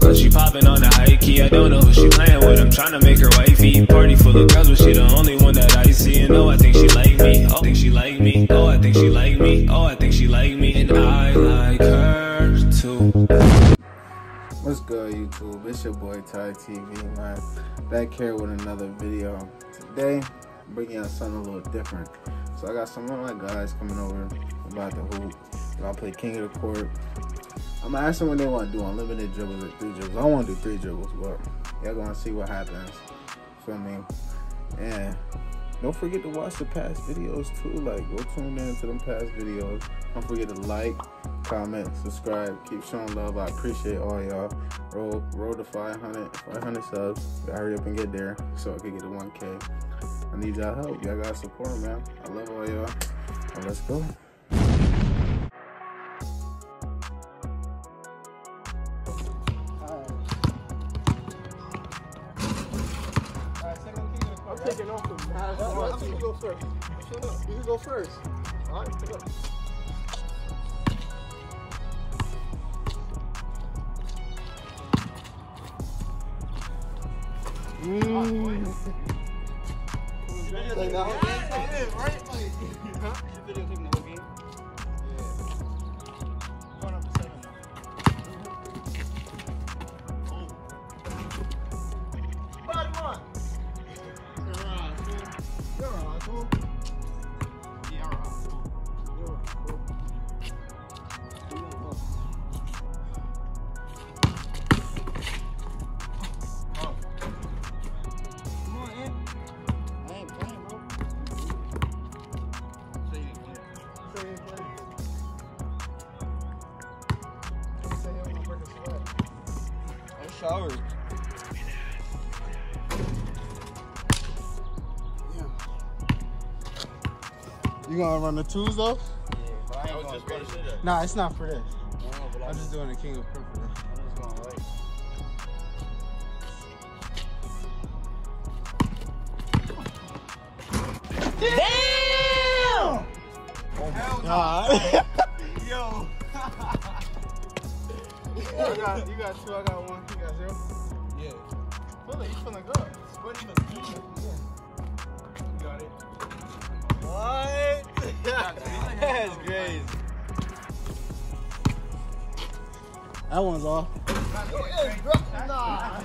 Cause she popping on the high key. I don't know who she playing with. I'm trying to make her wifey. Party full of girls, but she the only one that I see. And oh, I think she like me. Oh, I think she like me. Oh, I think she like me. Oh, I think she like me. And I like her too. What's good, YouTube? It's your boy Ty TV, man. Back here with another video. Today, I'm bringing out something a little different. So I got some of my guys coming over about the hoop. Gonna play King of the Court. I'm gonna ask them what they want to do unlimited dribbles or three dribbles. I want to do three dribbles, but y'all gonna see what happens. Feel me? And don't forget to watch the past videos too. Like, go tune in to them past videos. Don't forget to like, comment, subscribe, keep showing love. I appreciate all y'all. Roll, roll to 500, 500 subs. Hurry up and get there so I can get to 1K. I need y'all help. Y'all gotta support, man. I love all y'all. Let's go. First. Shut up. You can go first. All right, pick up. Like now? I showered. You gonna run the twos though? Yeah, but I ain't going crazy. Nah, it's not for this. No, but I'm just doing the king of Pro for Nah. Yo. you, got, you got two, I got one. You got zero. Yeah. Feel it, you feeling good. Sweaty mosquito. You got it. What? That's crazy. That one's off. Nah.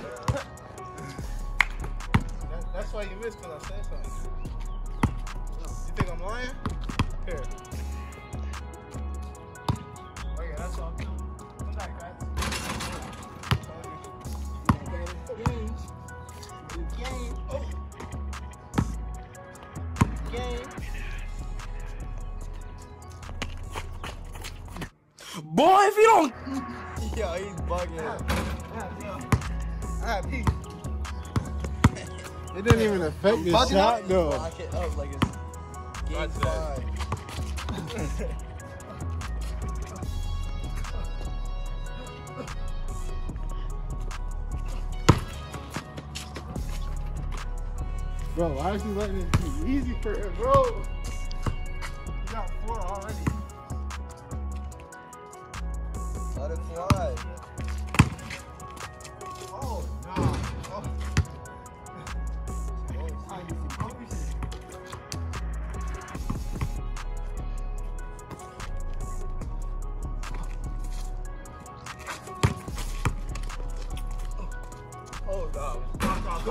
That's why you missed because I said something. You think I'm lying? Here. Boy, if you don't. Yo, he's bugging. Peace. It didn't even affect the shot though. Lock it up like it's game five. Bro, why is you letting it be easy for it, bro?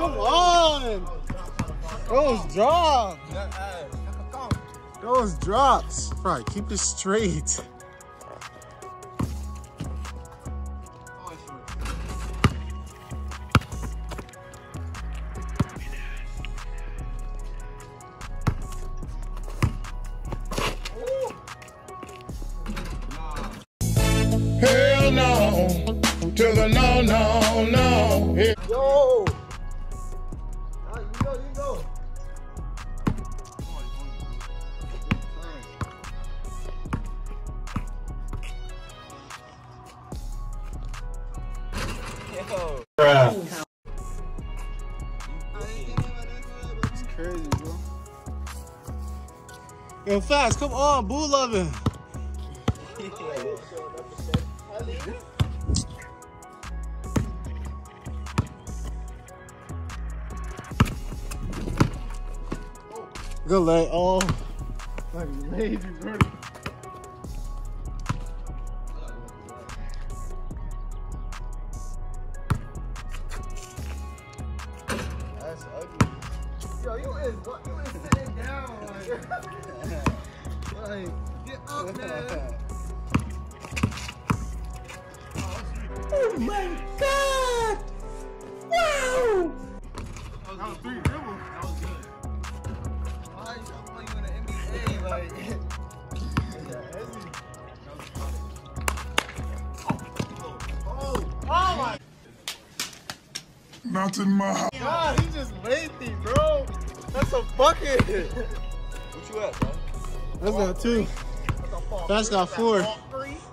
Come on! Those drops! Those drops! Right, keep it straight. Hell no, to the no, no, no. Yo! and fast. Come on, boo loving. Good leg. Oh. Like lazy, Yo, you is what? You is sitting down. Like, like get up, man. Oh my god! Wow! That was three dribbles. That was good. Why you trying to play you in the NBA? Like, Not in my house. God, he just lazy, bro. That's a bucket. What you at, bro? That's got two. That's got four.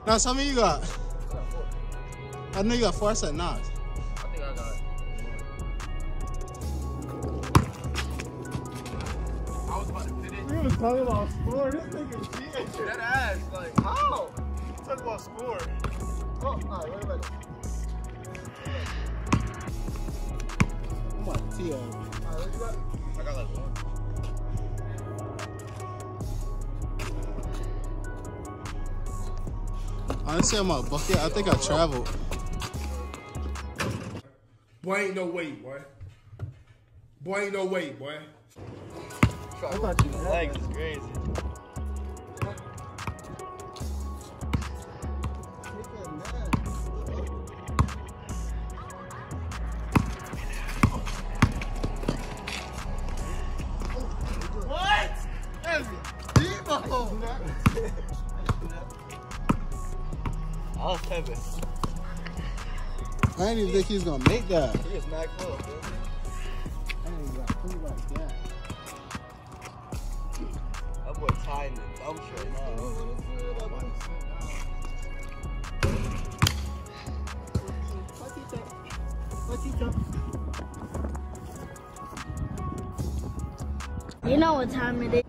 Now, how many you got? I know you got four. I said nah. I think I got it. I was about to fit it. We was talking about score. This nigga cheating. That ass, like, how? Talk about score. Oh, all right, wait a minute. I'm on T All right, what you got? I got like one. I didn't say I'm a bucket. I think I traveled. Boy, ain't no way, boy. Boy, ain't no way, boy. I thought you legs is crazy. I was heavy. I didn't even think he was gonna make that. He is mad close, bro. I didn't even think like that. That boy tied the dump right. You know what time it is.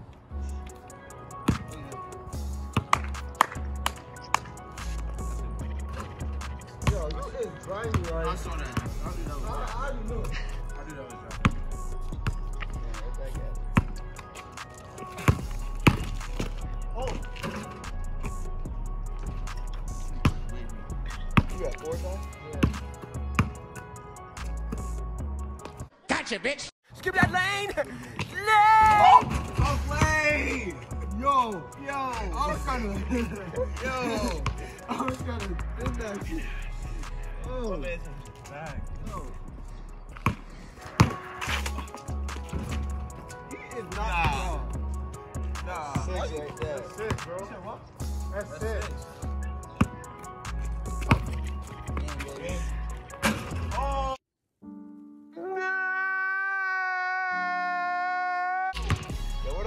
Skip that lane! I'll play. Yo, yo. I was gonna, yo. I was gonna do that shit. Oh, yo. He is not strong. Nah. Six Six right right there. there. That's six, bro. what? That's, That's six. Yo, where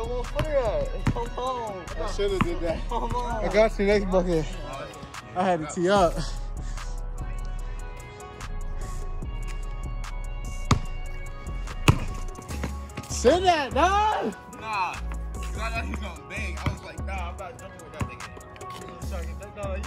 the one footer at? Come on. I should have did that. Come on. I got you next bucket. I had to tee up. Sit that, dog. Nah. 'Cause I know he's gonna bang. I was like, nah, I'm not jumping with that nigga. He was trying to. Nah, you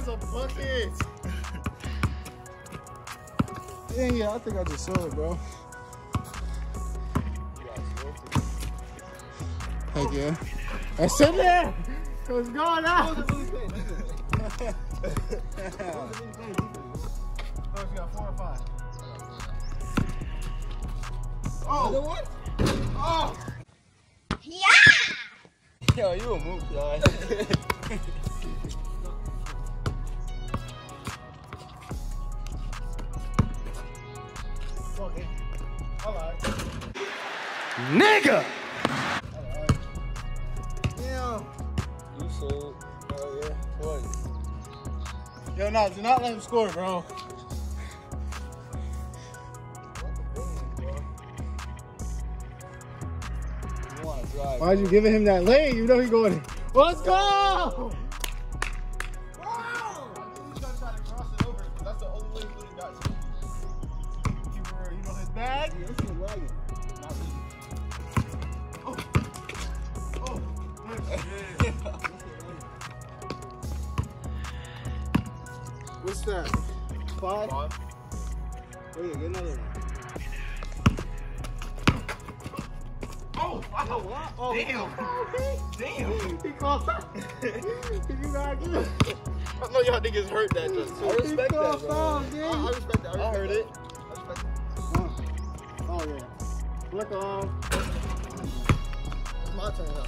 was a bucket. yeah, yeah, I think I just saw it, bro. Heck yeah. That's in there. What's going on? Oh, you got four or five. Oh, Another one? Oh, Yeah. Yo, you a move, y'all. Nigga! Damn. You sold. Oh, yeah. What? Yo, no, do not let him score, bro. You wanna drive. Why'd you giving him that lane? You know he going. Let's go! What's that? Five? Five. Oh yeah, get another one. Oh, wow. Oh, what? Oh, Damn. Damn. He called foul. you got good. I know y'all niggas heard that just too. I respect that, bro. I, I respect that. I, heard it. I respect it. Oh yeah. Flick off. Um, it's my turn now.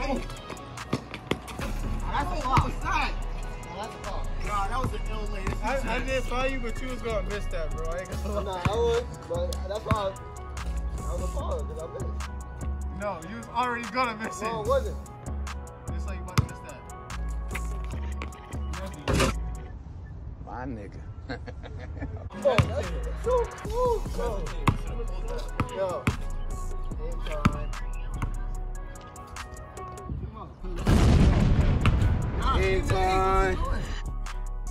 Hey. That's a foul. What's that? That's a foul. Nah, that was an ill lane. I, I just saw you, but you was gonna miss that, bro. I ain't gonna lie. Nah, I would, but that's why I, I was a foul because I missed. No, you was already gonna miss it. No, it wasn't. Just like you about to miss that. My nigga. Oh, that's so cool. So, yo, game time.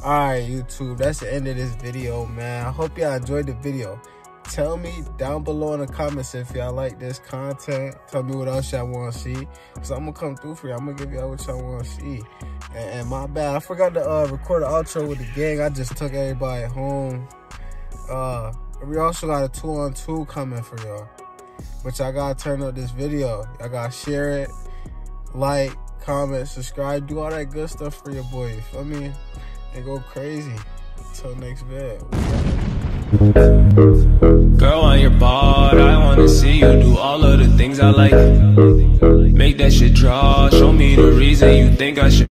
Alright, YouTube, that's the end of this video, man. I hope y'all enjoyed the video. Tell me down below in the comments if y'all like this content. Tell me what else y'all want to see. Because I'm going to come through for y'all. I'm going to give y'all what y'all want to see. And, and, my bad. I forgot to uh, record the outro with the gang. I just took everybody home. Uh, we also got a two-on-two coming for y'all. But y'all got to turn up this video. Y'all got to share it, like, comment, subscribe, do all that good stuff for your boy. You feel me? And go crazy. Until next vid. Girl, on your board, I wanna see you do all of the things I like. Make that shit draw, show me the reason you think I should.